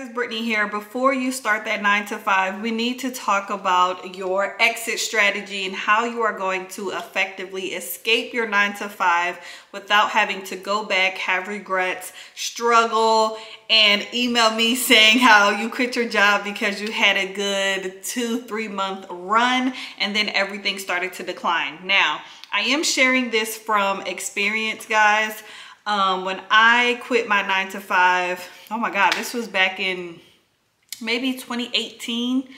it's Britney here. Before you start that nine to five, we need to talk about your exit strategy and how you are going to effectively escape your nine to five without having to go back, have regrets, struggle, and email me saying how you quit your job because you had a good two, three month run and then everything started to decline. Now, I am sharing this from experience, guys. Um, when I quit my nine to five, oh my God, this was back in maybe 2018.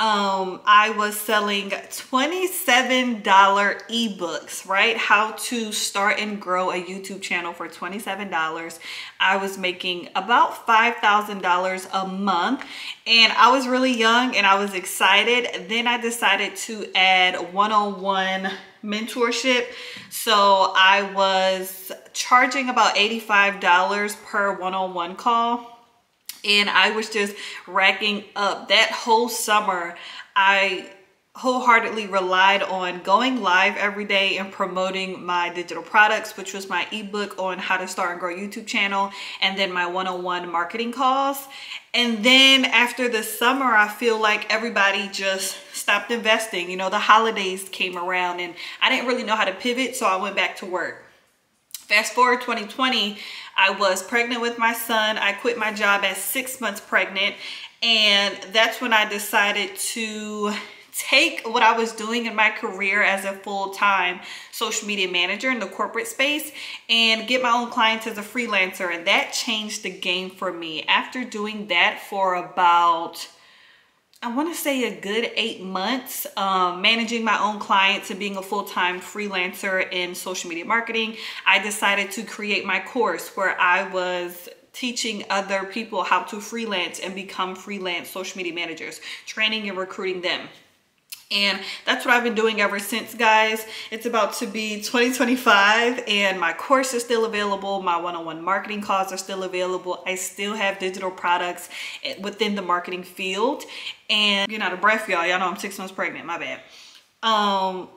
Um, I was selling $27 ebooks, right? How to start and grow a YouTube channel for $27. I was making about $5,000 a month and I was really young and I was excited. Then I decided to add one-on-one mentorship. So I was charging about $85 per one-on-one call and I was just racking up that whole summer. I wholeheartedly relied on going live every day and promoting my digital products, which was my ebook on how to start and grow YouTube channel, and then my one-on-one -on -one marketing calls. And then after the summer, I feel like everybody just stopped investing. You know, the holidays came around and I didn't really know how to pivot, so I went back to work. Fast forward 2020, I was pregnant with my son. I quit my job at six months pregnant. And that's when I decided to take what I was doing in my career as a full-time social media manager in the corporate space and get my own clients as a freelancer. And that changed the game for me. After doing that for about I want to say a good eight months um, managing my own clients and being a full-time freelancer in social media marketing. I decided to create my course where I was teaching other people how to freelance and become freelance social media managers, training and recruiting them. And that's what I've been doing ever since, guys. It's about to be 2025 and my course is still available. My one-on-one -on -one marketing calls are still available. I still have digital products within the marketing field. And you're not breath, y'all. Y'all know I'm six months pregnant, my bad. Um,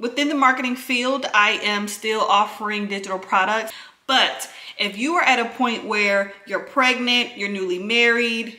within the marketing field, I am still offering digital products. But if you are at a point where you're pregnant, you're newly married,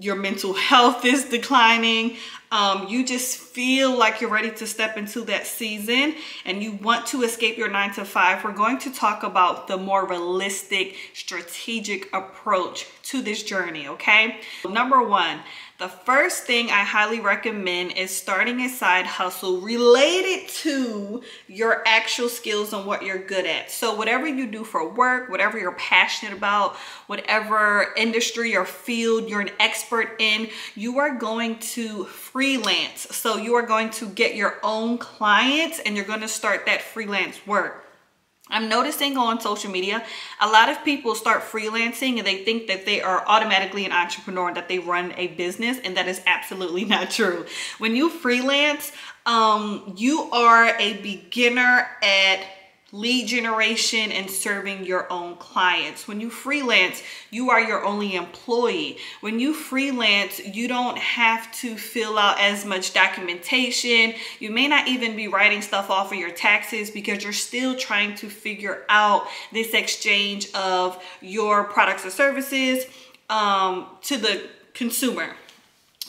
your mental health is declining, um, you just feel like you're ready to step into that season and you want to escape your nine to five, we're going to talk about the more realistic, strategic approach to this journey, okay? Number one, the first thing I highly recommend is starting a side hustle related to your actual skills and what you're good at. So whatever you do for work, whatever you're passionate about, whatever industry or field you're an expert in, you are going to freelance. So you are going to get your own clients and you're going to start that freelance work. I'm noticing on social media, a lot of people start freelancing and they think that they are automatically an entrepreneur, that they run a business, and that is absolutely not true. When you freelance, um, you are a beginner at lead generation and serving your own clients. When you freelance, you are your only employee. When you freelance, you don't have to fill out as much documentation. You may not even be writing stuff off of your taxes because you're still trying to figure out this exchange of your products or services um, to the consumer.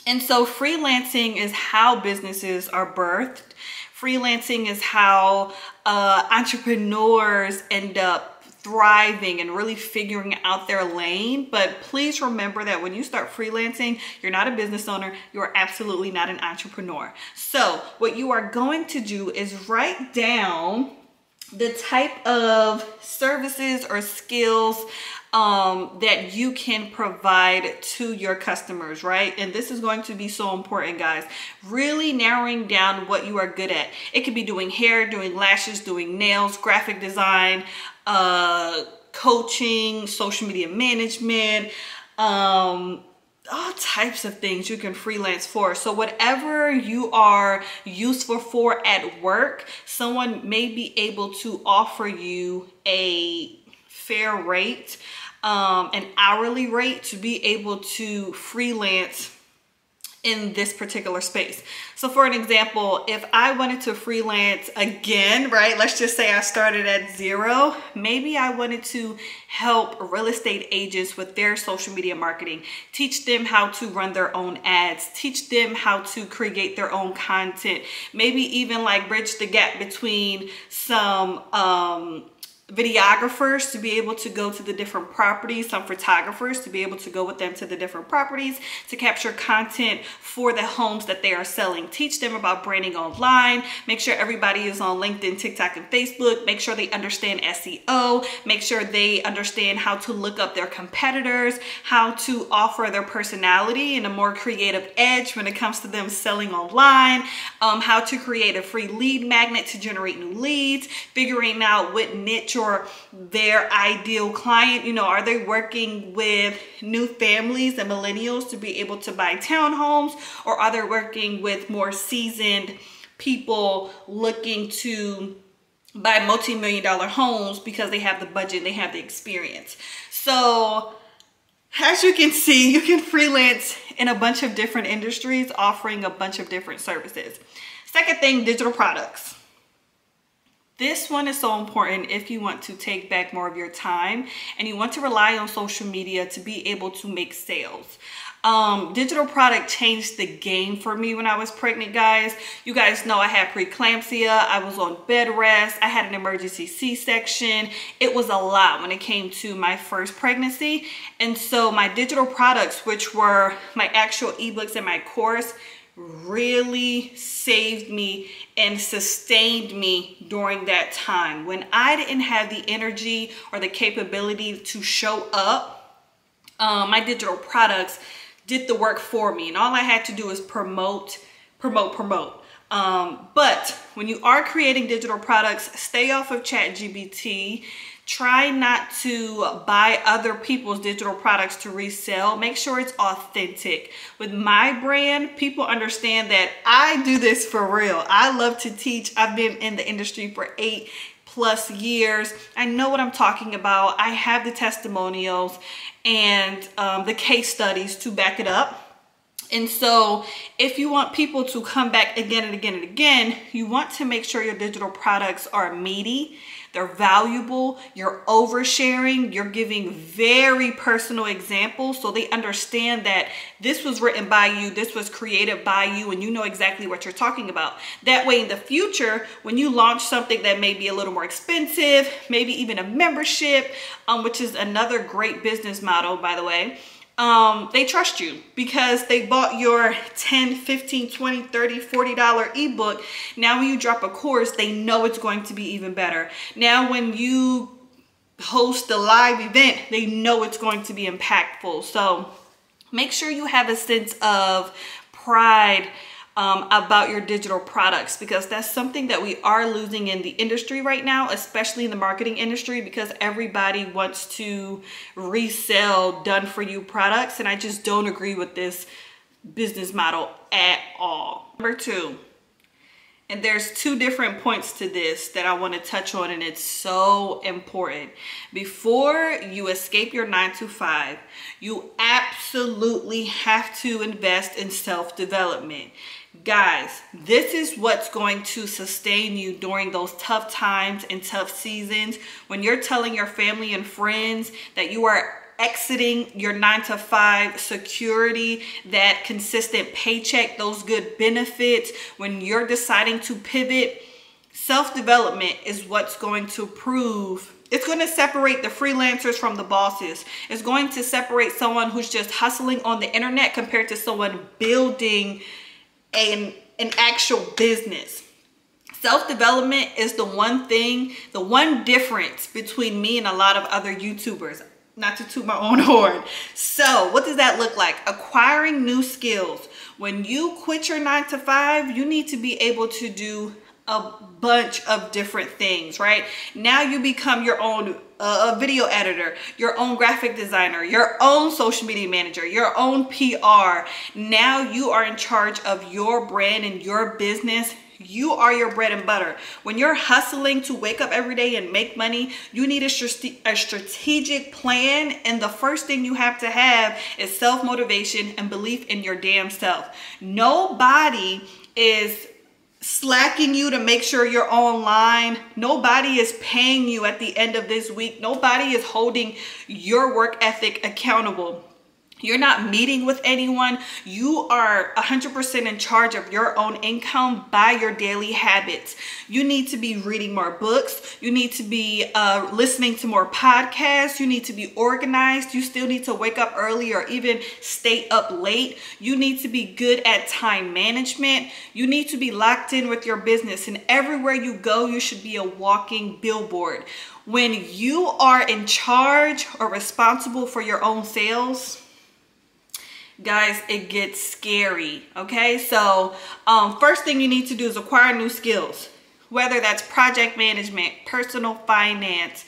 And so freelancing is how businesses are birthed freelancing is how uh, entrepreneurs end up thriving and really figuring out their lane. But please remember that when you start freelancing, you're not a business owner, you're absolutely not an entrepreneur. So what you are going to do is write down the type of services or skills um, that you can provide to your customers, right? And this is going to be so important, guys. Really narrowing down what you are good at. It could be doing hair, doing lashes, doing nails, graphic design, uh, coaching, social media management, um, all types of things you can freelance for. So whatever you are useful for at work, someone may be able to offer you a fair rate um, an hourly rate to be able to freelance in this particular space. So for an example, if I wanted to freelance again, right, let's just say I started at zero, maybe I wanted to help real estate agents with their social media marketing, teach them how to run their own ads, teach them how to create their own content, maybe even like bridge the gap between some um, videographers to be able to go to the different properties, some photographers to be able to go with them to the different properties to capture content for the homes that they are selling. Teach them about branding online. Make sure everybody is on LinkedIn, TikTok, and Facebook. Make sure they understand SEO. Make sure they understand how to look up their competitors, how to offer their personality and a more creative edge when it comes to them selling online, um, how to create a free lead magnet to generate new leads, figuring out what niche or their ideal client, you know, are they working with new families and millennials to be able to buy townhomes or are they working with more seasoned people looking to buy multi-million dollar homes because they have the budget, they have the experience. So as you can see, you can freelance in a bunch of different industries offering a bunch of different services. Second thing, digital products. This one is so important if you want to take back more of your time and you want to rely on social media to be able to make sales. Um, digital product changed the game for me when I was pregnant, guys. You guys know I had preeclampsia. I was on bed rest. I had an emergency C-section. It was a lot when it came to my first pregnancy. And so my digital products, which were my actual ebooks and my course, really saved me and sustained me during that time. When I didn't have the energy or the capability to show up, um, my digital products did the work for me. And all I had to do is promote, promote, promote. Um, but when you are creating digital products, stay off of ChatGPT. Try not to buy other people's digital products to resell. Make sure it's authentic. With my brand, people understand that I do this for real. I love to teach. I've been in the industry for eight plus years. I know what I'm talking about. I have the testimonials and um, the case studies to back it up. And so if you want people to come back again and again and again, you want to make sure your digital products are meaty, they're valuable, you're oversharing, you're giving very personal examples. So they understand that this was written by you, this was created by you, and you know exactly what you're talking about. That way in the future, when you launch something that may be a little more expensive, maybe even a membership, um, which is another great business model, by the way, um, they trust you because they bought your 10, 15, 20, 30, 40 dollar ebook. Now when you drop a course, they know it's going to be even better. Now when you host a live event, they know it's going to be impactful. So make sure you have a sense of pride um, about your digital products because that's something that we are losing in the industry right now, especially in the marketing industry because everybody wants to resell done for you products. And I just don't agree with this business model at all. Number two, and there's two different points to this that I want to touch on and it's so important. Before you escape your nine to five, you absolutely have to invest in self-development. Guys, this is what's going to sustain you during those tough times and tough seasons when you're telling your family and friends that you are exiting your nine to five security, that consistent paycheck, those good benefits, when you're deciding to pivot, self-development is what's going to prove it's going to separate the freelancers from the bosses. It's going to separate someone who's just hustling on the internet compared to someone building an, an actual business. Self-development is the one thing, the one difference between me and a lot of other YouTubers. Not to toot my own horn. So what does that look like? Acquiring new skills. When you quit your nine to five, you need to be able to do a bunch of different things, right? Now you become your own uh, video editor, your own graphic designer, your own social media manager, your own PR. Now you are in charge of your brand and your business You are your bread and butter. When you're hustling to wake up every day and make money, you need a, a strategic plan. And the first thing you have to have is self motivation and belief in your damn self. Nobody is slacking you to make sure you're online. Nobody is paying you at the end of this week. Nobody is holding your work ethic accountable. You're not meeting with anyone. You are 100% in charge of your own income by your daily habits. You need to be reading more books. You need to be uh, listening to more podcasts. You need to be organized. You still need to wake up early or even stay up late. You need to be good at time management. You need to be locked in with your business. And everywhere you go, you should be a walking billboard. When you are in charge or responsible for your own sales, guys it gets scary okay? So um, first thing you need to do is acquire new skills whether that's project management personal finance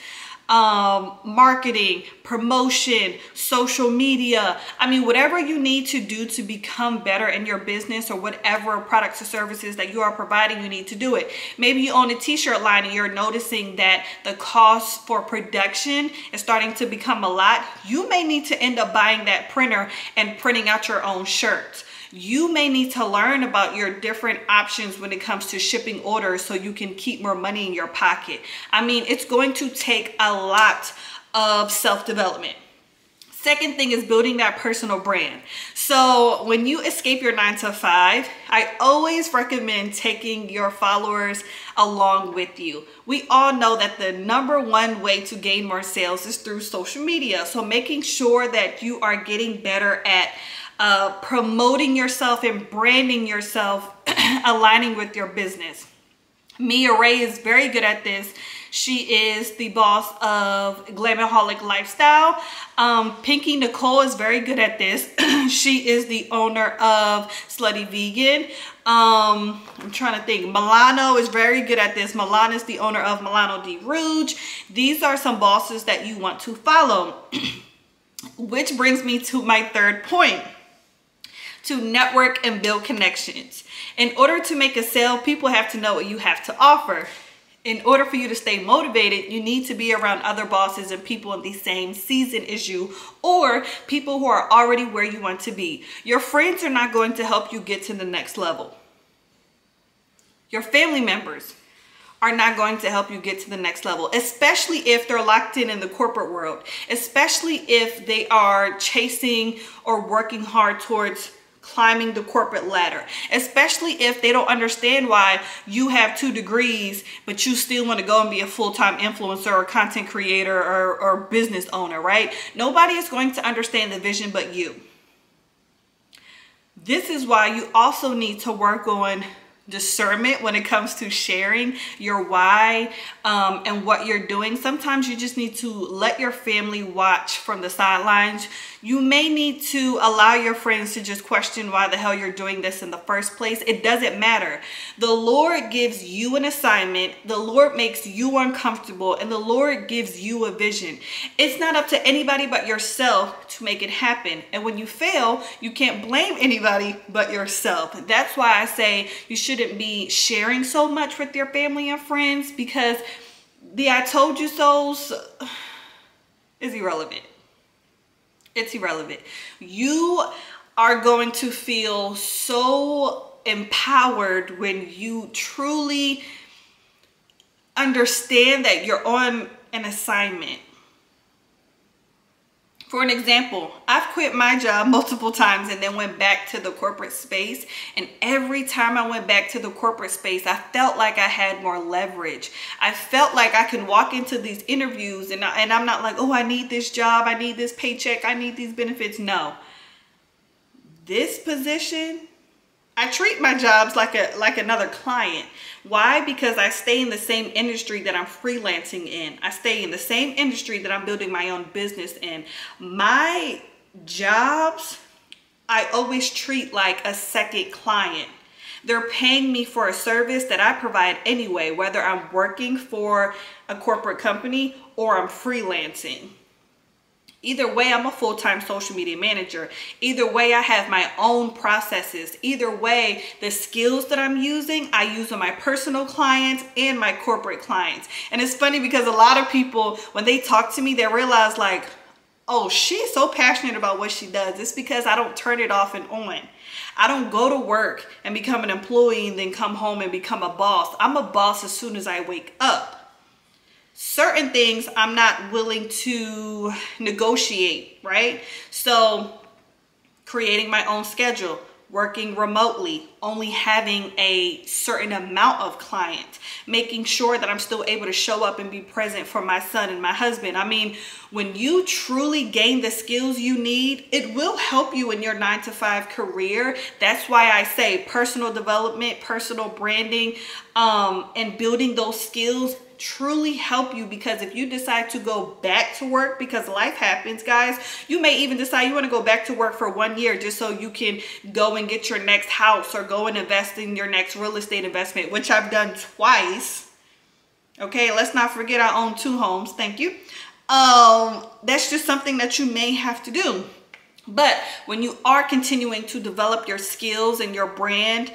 um, marketing, promotion, social media. I mean, whatever you need to do to become better in your business or whatever products or services that you are providing, you need to do it. Maybe you own a t-shirt line and you're noticing that the cost for production is starting to become a lot. You may need to end up buying that printer and printing out your own shirts you may need to learn about your different options when it comes to shipping orders so you can keep more money in your pocket. I mean, it's going to take a lot of self-development. Second thing is building that personal brand. So when you escape your nine to five, I always recommend taking your followers along with you. We all know that the number one way to gain more sales is through social media. So making sure that you are getting better at uh, promoting yourself and branding yourself, aligning with your business. Mia Ray is very good at this. She is the boss of Glamaholic Lifestyle. Um, Pinky Cole is very good at this. she is the owner of Slutty Vegan. Um, I'm trying to think. Milano is very good at this. Milano is the owner of Milano Di Rouge. These are some bosses that you want to follow. Which brings me to my third point to network and build connections. In order to make a sale, people have to know what you have to offer. In order for you to stay motivated, you need to be around other bosses and people in the same season as you or people who are already where you want to be. Your friends are not going to help you get to the next level. Your family members are not going to help you get to the next level, especially if they're locked in in the corporate world, especially if they are chasing or working hard towards climbing the corporate ladder, especially if they don't understand why you have two degrees, but you still want to go and be a full-time influencer or content creator or, or business owner, right? Nobody is going to understand the vision but you. This is why you also need to work on discernment when it comes to sharing your why um, and what you're doing. Sometimes you just need to let your family watch from the sidelines. You may need to allow your friends to just question why the hell you're doing this in the first place. It doesn't matter. The Lord gives you an assignment. The Lord makes you uncomfortable and the Lord gives you a vision. It's not up to anybody but yourself to make it happen. And when you fail, you can't blame anybody but yourself. That's why I say you shouldn't be sharing so much with your family and friends because the I told you so's is irrelevant it's irrelevant. You are going to feel so empowered when you truly understand that you're on an assignment for an example, I've quit my job multiple times and then went back to the corporate space. And every time I went back to the corporate space, I felt like I had more leverage. I felt like I could walk into these interviews and, I, and I'm not like, oh, I need this job. I need this paycheck. I need these benefits. No. This position I treat my jobs like a like another client. Why? Because I stay in the same industry that I'm freelancing in. I stay in the same industry that I'm building my own business in. My jobs, I always treat like a second client. They're paying me for a service that I provide anyway, whether I'm working for a corporate company or I'm freelancing Either way, I'm a full-time social media manager. Either way, I have my own processes. Either way, the skills that I'm using, I use on my personal clients and my corporate clients. And it's funny because a lot of people, when they talk to me, they realize like, oh, she's so passionate about what she does. It's because I don't turn it off and on. I don't go to work and become an employee and then come home and become a boss. I'm a boss as soon as I wake up certain things I'm not willing to negotiate, right? So creating my own schedule, working remotely, only having a certain amount of clients, making sure that I'm still able to show up and be present for my son and my husband. I mean, when you truly gain the skills you need, it will help you in your nine to five career. That's why I say personal development, personal branding, um, and building those skills truly help you because if you decide to go back to work because life happens guys you may even decide you want to go back to work for one year just so you can go and get your next house or go and invest in your next real estate investment which I've done twice. Okay let's not forget I own two homes thank you. Um that's just something that you may have to do. But when you are continuing to develop your skills and your brand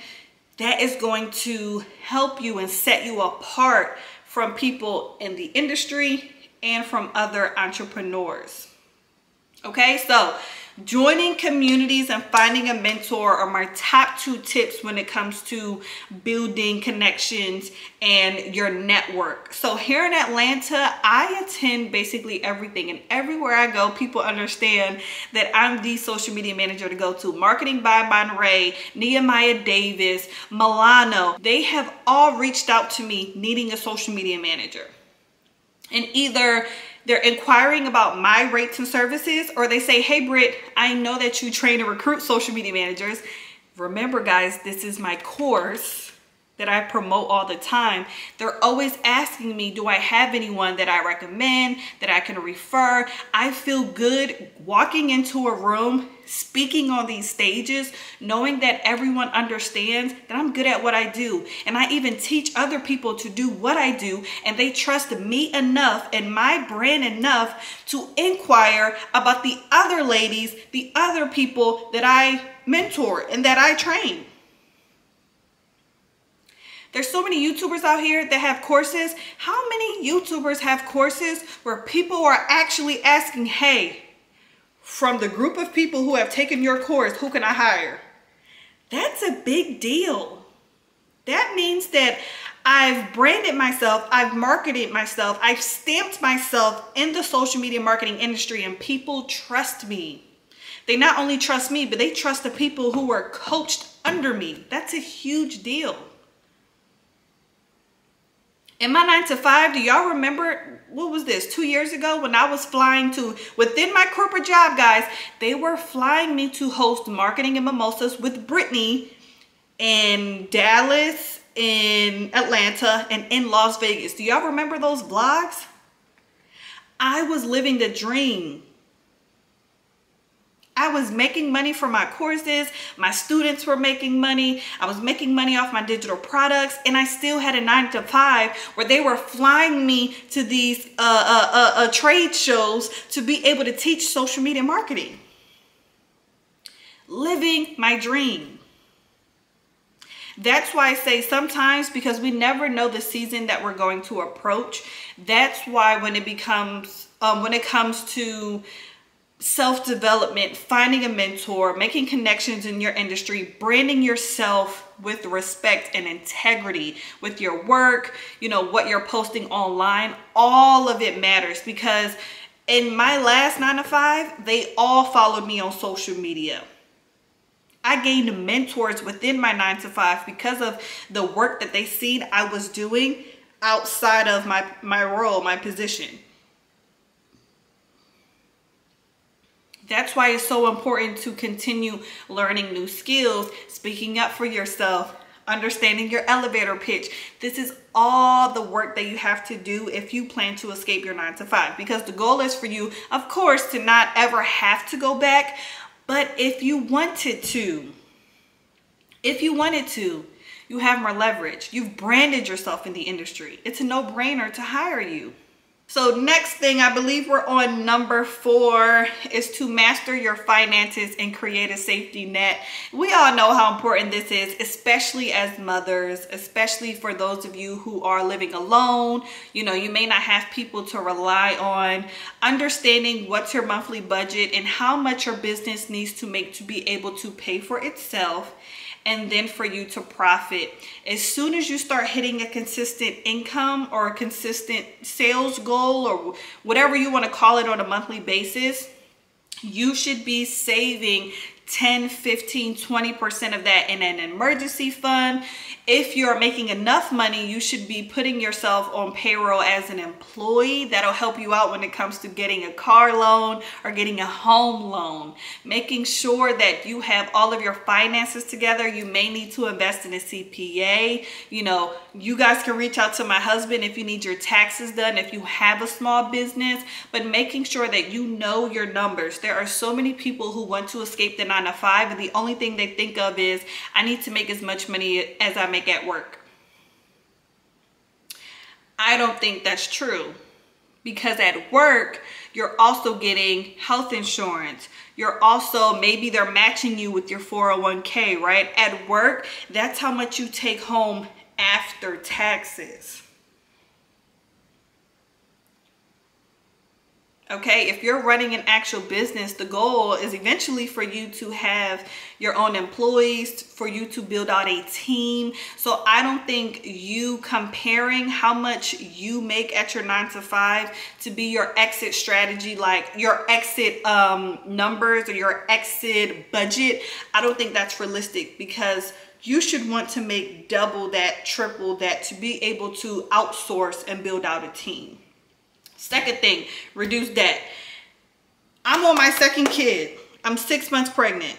that is going to help you and set you apart from people in the industry and from other entrepreneurs. Okay, so joining communities and finding a mentor are my top two tips when it comes to building connections and your network. So here in Atlanta, I attend basically everything and everywhere I go, people understand that I'm the social media manager to go to. Marketing by Monray, Nehemiah Davis, Milano, they have all reached out to me needing a social media manager. And either they're inquiring about my rates and services or they say, hey, Britt, I know that you train and recruit social media managers. Remember, guys, this is my course that I promote all the time. They're always asking me, do I have anyone that I recommend, that I can refer? I feel good walking into a room speaking on these stages, knowing that everyone understands that I'm good at what I do. And I even teach other people to do what I do, and they trust me enough and my brand enough to inquire about the other ladies, the other people that I mentor and that I train. There's so many YouTubers out here that have courses. How many YouTubers have courses where people are actually asking, hey, from the group of people who have taken your course, who can I hire? That's a big deal. That means that I've branded myself, I've marketed myself, I've stamped myself in the social media marketing industry and people trust me. They not only trust me, but they trust the people who were coached under me. That's a huge deal. In my nine to five, do y'all remember what was this two years ago when I was flying to within my corporate job, guys? They were flying me to host marketing and mimosas with Britney in Dallas, in Atlanta, and in Las Vegas. Do y'all remember those vlogs? I was living the dream. I was making money for my courses. My students were making money. I was making money off my digital products. And I still had a nine to five where they were flying me to these uh, uh, uh, uh, trade shows to be able to teach social media marketing. Living my dream. That's why I say sometimes because we never know the season that we're going to approach. That's why when it becomes, um, when it comes to self-development, finding a mentor, making connections in your industry, branding yourself with respect and integrity with your work, you know, what you're posting online, all of it matters because in my last nine to five, they all followed me on social media. I gained mentors within my nine to five because of the work that they seen I was doing outside of my, my role, my position. That's why it's so important to continue learning new skills, speaking up for yourself, understanding your elevator pitch. This is all the work that you have to do if you plan to escape your nine to five because the goal is for you, of course, to not ever have to go back. But if you wanted to, if you wanted to, you have more leverage. You've branded yourself in the industry. It's a no brainer to hire you. So next thing, I believe we're on number four, is to master your finances and create a safety net. We all know how important this is, especially as mothers, especially for those of you who are living alone. You know, you may not have people to rely on. Understanding what's your monthly budget and how much your business needs to make to be able to pay for itself and then for you to profit. As soon as you start hitting a consistent income or a consistent sales goal or whatever you want to call it on a monthly basis, you should be saving 10, 15, 20% of that in an emergency fund. If you're making enough money, you should be putting yourself on payroll as an employee. That'll help you out when it comes to getting a car loan or getting a home loan. Making sure that you have all of your finances together. You may need to invest in a CPA. You know, you guys can reach out to my husband if you need your taxes done, if you have a small business, but making sure that you know your numbers. There are so many people who want to escape the nine to five and the only thing they think of is I need to make as much money as I make at work. I don't think that's true because at work you're also getting health insurance. You're also maybe they're matching you with your 401k right? At work that's how much you take home after taxes okay? If you're running an actual business the goal is eventually for you to have your own employees for you to build out a team. So i don't think you comparing how much you make at your nine to five to be your exit strategy like your exit um, numbers or your exit budget i don't think that's realistic because you should want to make double that triple that to be able to outsource and build out a team Second thing, reduce debt. I'm on my second kid. I'm six months pregnant.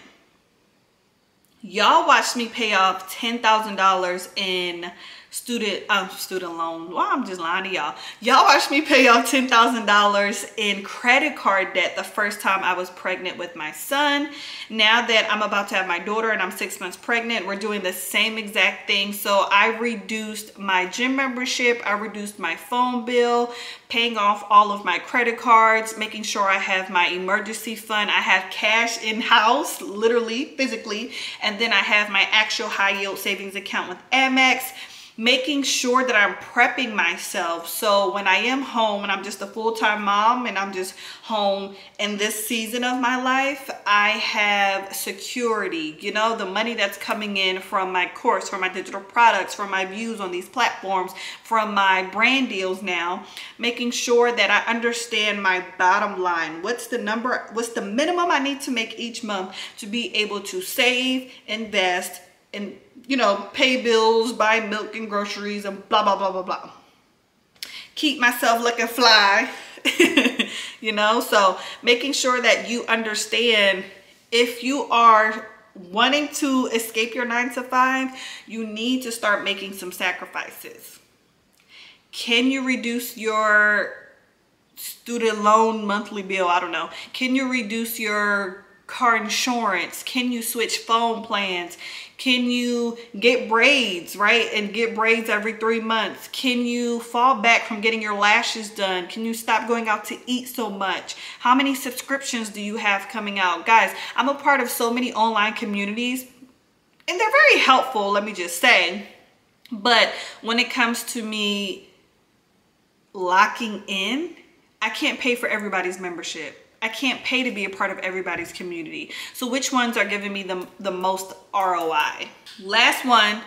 Y'all watched me pay off $10,000 in student um student loan. Well i'm just lying to y'all. Y'all watched me pay off ten thousand dollars in credit card debt the first time i was pregnant with my son. Now that i'm about to have my daughter and i'm six months pregnant we're doing the same exact thing. So i reduced my gym membership. I reduced my phone bill paying off all of my credit cards making sure i have my emergency fund. I have cash in house literally physically. And then i have my actual high yield savings account with amex making sure that I'm prepping myself. So when I am home and I'm just a full-time mom and I'm just home in this season of my life, I have security, you know, the money that's coming in from my course, from my digital products, from my views on these platforms, from my brand deals now, making sure that I understand my bottom line. What's the number, what's the minimum I need to make each month to be able to save, invest, and you know, pay bills, buy milk and groceries and blah, blah, blah, blah, blah. Keep myself looking fly, you know? So making sure that you understand if you are wanting to escape your nine to five, you need to start making some sacrifices. Can you reduce your student loan monthly bill? I don't know. Can you reduce your car insurance? Can you switch phone plans? Can you get braids, right? And get braids every three months? Can you fall back from getting your lashes done? Can you stop going out to eat so much? How many subscriptions do you have coming out? Guys, I'm a part of so many online communities and they're very helpful, let me just say. But when it comes to me locking in, I can't pay for everybody's membership. I can't pay to be a part of everybody's community. So which ones are giving me the, the most ROI? Last one,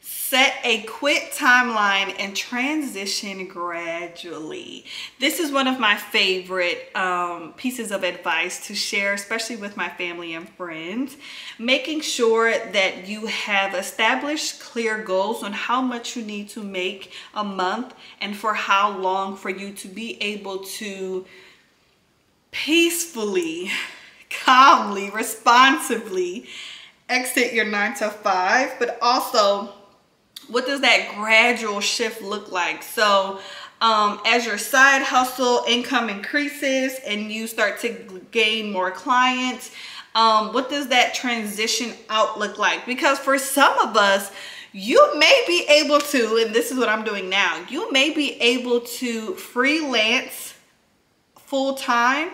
set a quick timeline and transition gradually. This is one of my favorite um, pieces of advice to share, especially with my family and friends. Making sure that you have established clear goals on how much you need to make a month and for how long for you to be able to peacefully, calmly, responsibly exit your nine to five, but also what does that gradual shift look like? So um, as your side hustle income increases and you start to gain more clients, um, what does that transition out look like? Because for some of us, you may be able to, and this is what I'm doing now, you may be able to freelance full time,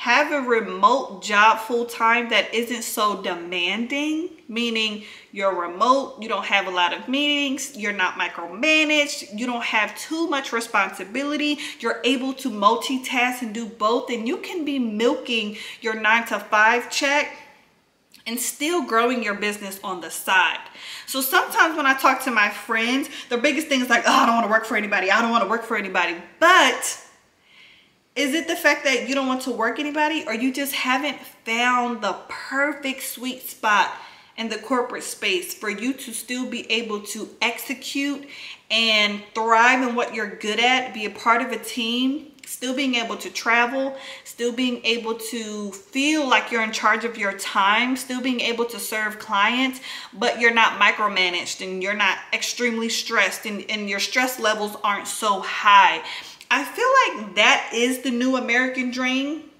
have a remote job full time that isn't so demanding, meaning you're remote, you don't have a lot of meetings, you're not micromanaged, you don't have too much responsibility, you're able to multitask and do both, and you can be milking your nine to five check and still growing your business on the side. So sometimes when I talk to my friends, their biggest thing is like, oh, I don't want to work for anybody. I don't want to work for anybody. But is it the fact that you don't want to work anybody or you just haven't found the perfect sweet spot in the corporate space for you to still be able to execute and thrive in what you're good at, be a part of a team, still being able to travel, still being able to feel like you're in charge of your time, still being able to serve clients, but you're not micromanaged and you're not extremely stressed and, and your stress levels aren't so high. I feel like that is the new American dream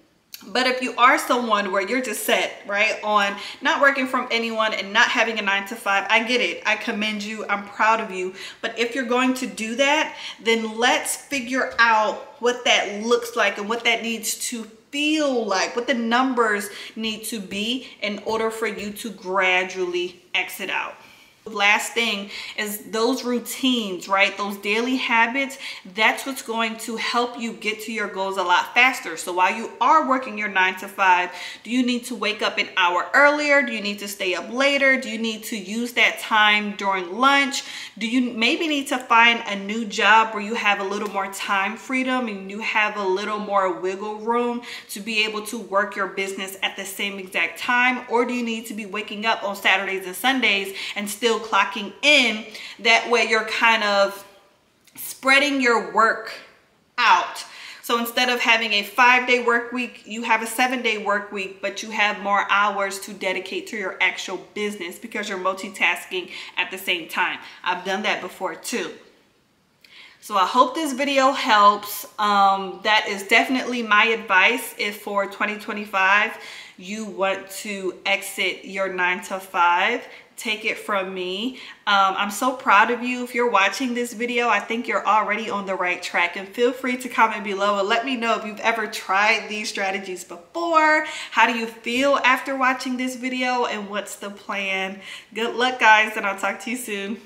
but if you are someone where you're just set, right, on not working from anyone and not having a nine to five, I get it. I commend you. I'm proud of you. But if you're going to do that, then let's figure out what that looks like and what that needs to feel like, what the numbers need to be in order for you to gradually exit out last thing is those routines right? Those daily habits that's what's going to help you get to your goals a lot faster. So while you are working your nine to five do you need to wake up an hour earlier? Do you need to stay up later? Do you need to use that time during lunch? Do you maybe need to find a new job where you have a little more time freedom and you have a little more wiggle room to be able to work your business at the same exact time? Or do you need to be waking up on saturdays and sundays and clocking in. That way you're kind of spreading your work out. So instead of having a five day work week, you have a seven day work week, but you have more hours to dedicate to your actual business because you're multitasking at the same time. I've done that before too. So I hope this video helps. Um, that is definitely my advice if for 2025 you want to exit your nine to five take it from me. Um, I'm so proud of you. If you're watching this video, I think you're already on the right track and feel free to comment below and let me know if you've ever tried these strategies before. How do you feel after watching this video and what's the plan? Good luck guys and I'll talk to you soon.